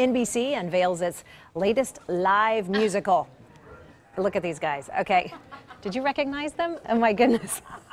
NBC unveils its latest live musical. Look at these guys. Okay. Did you recognize them? Oh my goodness.